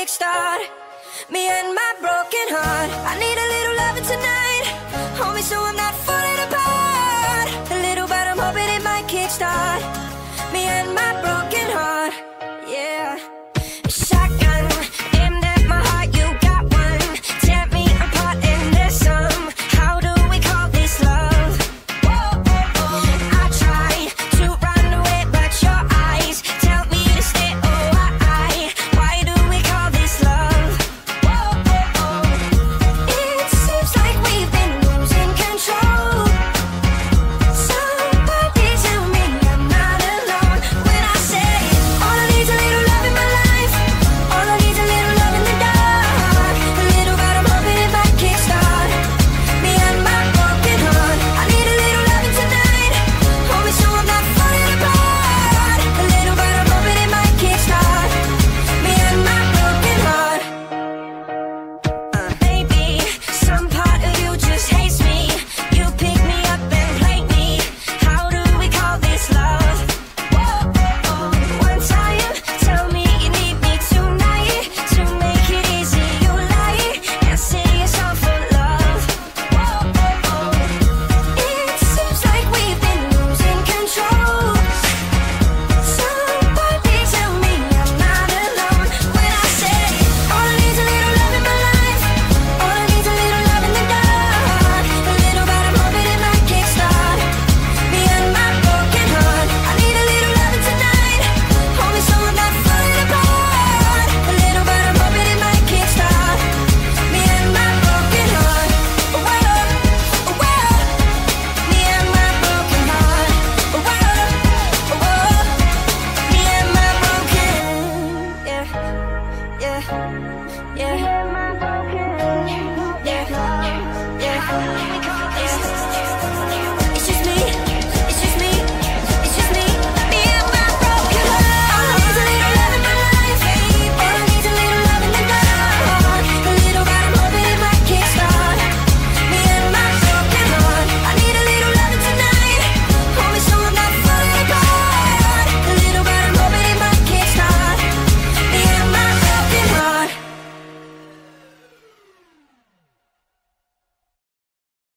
kickstart me and my broken heart. I need a little loving tonight, homie, so I'm not falling apart. A little, but I'm hoping it might kick start me and my broken Yeah.